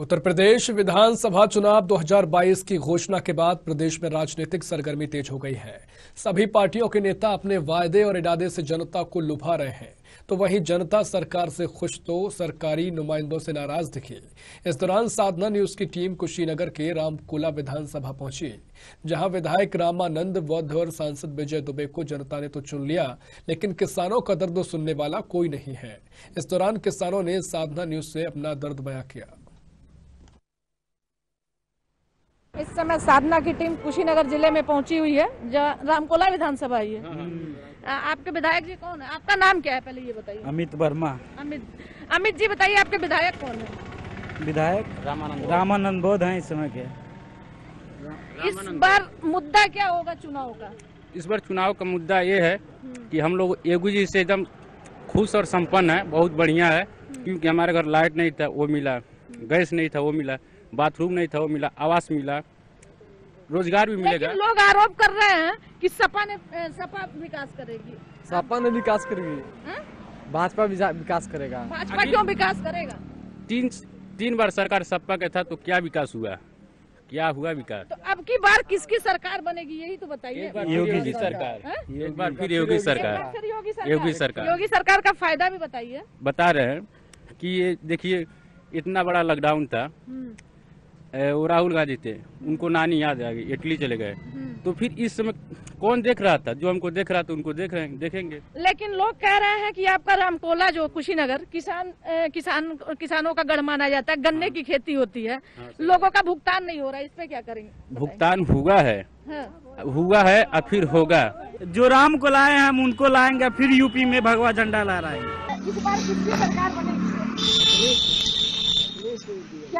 उत्तर प्रदेश विधानसभा चुनाव 2022 की घोषणा के बाद प्रदेश में राजनीतिक सरगर्मी तेज हो गई है। सभी पार्टियों के नेता अपने वायदे और इरादे से जनता को लुभा रहे हैं। तो वहीं जनता सरकार से खुश तो सरकारी नुमाइंदों से नाराज़ दिखी। इस दौरान साधना न्यूज़ की टीम कुशीनगर के रामकोला विधानसभा पहुँची, जहाँ विधायक रामानंद वध और सांसद विजय दुबे को जनता ने तो चुन लिया, लेकिन किसानों का दर्द सुनने वाला कोई नहीं है। इस दौरान किसानों ने साधना न्यूज़ से अपना दर्द बयां किया। इस समय साधना की टीम कुशीनगर ज़िले में पहुँची हुई है जहाँ रामकोला विधानसभा ही। है आ, आपके विधायक जी कौन है? आपका नाम क्या है पहले ये बताइए। अमित वर्मा। अमित अमित जी बताइए आपके विधायक कौन है? विधायक? रामानंद रामानंद बोध हैं इस समय के। इस बार मुद्दा क्या होगा चुनाव का? इस बार चुनाव का मुद्दा ये है कि हम लोग एगू जी से एकदम खुश और संपन्न है बहुत बढ़िया है क्योंकि हमारे घर लाइट नहीं था वो मिला गैस नहीं था वो मिला। बाथरूम नहीं था वो मिला आवास मिला। रोज़गार भी मिलेगा। लोग आरोप कर रहे हैं कि सपा ने सपा विकास करेगी। सपा ने विकास करेगी। हाँ? भाजपा विकास करेगा। भाजपा क्यों विकास करेगा? तीन तीन बार सरकार सपा का था तो क्या विकास हुआ? क्या हुआ विकास? तो अब की बार किसकी सरकार बनेगी यही तो बताइए। एक बार फिर योगी जी सरकार। हाँ? एक बार फिर योगी सरकार। योगी सरकार। योगी सरकार। का फ़ायदा भी बताइए। बता रहे हैं कि ये देखिए इतना बड़ा लॉकडाउन था। हम्म, वो राहुल गांधी थे। उनको नानी याद आ गई इटली चले गए। हम्म। तो फिर इस समय कौन देख रहा था? जो हमको देख रहा था उनको देख रहे देखेंगे। लेकिन लोग कह रहे हैं कि आपका रामकोला जो कुशीनगर किसान किसान किसानों का गढ़ माना जाता है गन्ने की खेती होती है। लोगों का भुगतान नहीं हो रहा है इस पे क्या करेंगे? भुगतान हुआ है। हाँ। हुआ है और फिर होगा। जो राम को लाए हैं हम उनको लाएँगे फिर यूपी में भगवा झंडा ला क्या है अखिलेश जी की? खासियत क्या है? इनका खासियत क्या है?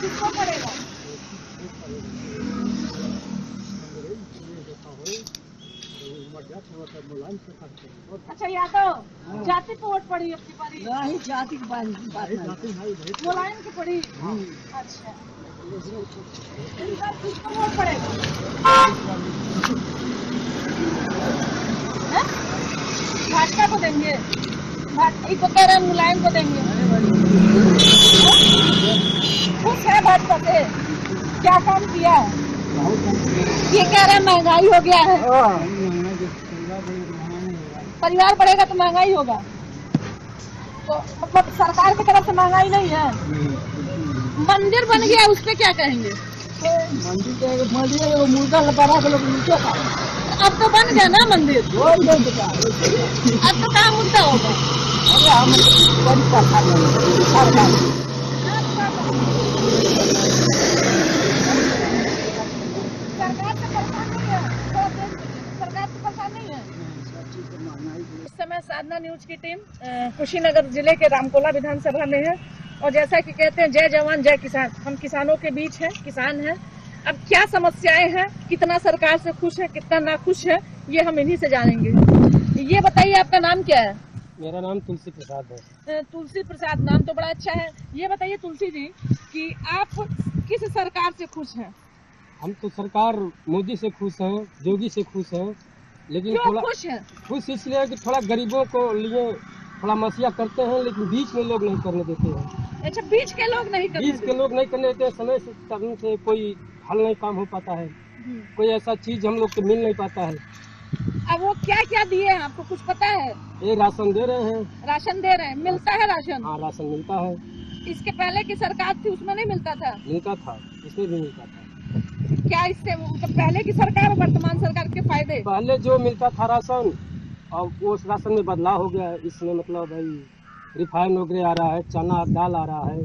किसको पड़ेगा अच्छा यादव जाति पे वोट पड़ी अपनी बारी नहीं जाति की बात बात नहीं। मुलायम की पड़ी। अच्छा। किसको वोट पड़ेगा? हैं? भाजपा को देंगे। भाजपा को कह रहे हैं मुलायम को देंगे। है क्या काम किया है? ये कह रहे हैं महँगाई हो गया है। परिवार बढ़ेगा तो महँगाई होगा। तो मतलब सरकार की तरफ़ से महँगाई नहीं है। मंदिर बन गया उस पर क्या कहेंगे? मंदिर मुर्गा लगा के लोग नीचे अब तो बन गया ना मंदिर। अब तो क्या मुद्दा होगा अरे हम बड़ी सरकार में सरकार सरकार से परेशान नहीं है थोड़ा देर सरकार से परेशान नहीं है इस समय साधना न्यूज़ की टीम कुशीनगर ज़िले के रामकोला विधानसभा में है। और जैसा कि कहते हैं जय जवान जय किसान। हम किसानों के बीच हैं किसान हैं। अब क्या समस्याएँ हैं? कितना सरकार से खुश है कितना ना खुश है ये हम इन्हीं से जानेंगे। ये बताइए आपका नाम क्या है? मेरा नाम तुलसी प्रसाद है। तुलसी प्रसाद नाम तो बड़ा अच्छा है। ये बताइए तुलसी जी कि आप किस सरकार से खुश हैं? हम तो सरकार मोदी से खुश हैं योगी से खुश हैं। लेकिन थोड़ा खुश है? खुश इसलिए कि थोड़ा गरीबों को लिए थोड़ा मसीहा करते हैं लेकिन बीच में लोग नहीं करने देते हैं। अच्छा बीच के लोग नहीं करते बीच के लोग नहीं करने देते समय से करने से कोई हल नहीं काम हो पाता है। कोई ऐसा चीज़ हम लोग को मिल नहीं पाता है। अब वो क्या क्या दिए हैं आपको कुछ पता है? ये राशन दे रहे हैं। राशन दे रहे हैं मिलता है राशन? हाँ राशन मिलता है। इसके पहले की सरकार थी उसमें नहीं मिलता था? मिलता था इसमें भी मिलता था। क्या इससे मतलब पहले की सरकार वर्तमान सरकार के फ़ायदे? पहले जो मिलता था राशन अब वो उस राशन में बदलाव हो गया है। इसमें मतलब भाई रिफाइन वगैरह आ रहा है चना दाल आ रहा है।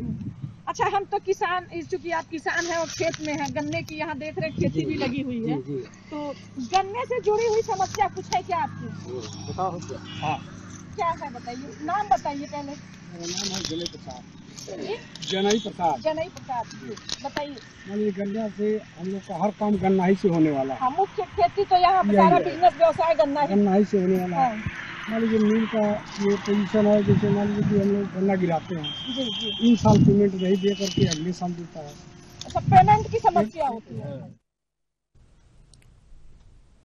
अच्छा हम तो किसान चूँकि आप किसान हैं और खेत में हैं गन्ने की यहाँ देख रहे खेती भी लगी हुई है। जी। तो गन्ने से जुड़ी हुई समस्या कुछ है क्या आपकी? बताओ। क्या है बताइए नाम बताइए पहले। मेरा नाम है जनई प्रसाद। जनई प्रसाद। जनई प्रसाद बताइए। गन्ना से हम लोग का हर काम गन्ना ही से होने वाला है। हाँ मुख्य खेती तो यहाँ सारा बिज़नेस व्यवसाय गन्ना ही। गन्ना ही से होने वाला है। हाँ, मान लीजिए मिल का ये पोजीशन है जैसे मान लीजिए कि हम लोग गन्ना गिराते हैं। इन साल पेमेंट नहीं दे करके अगले साल देता है। अच्छा पेमेंट की समस्या होती है।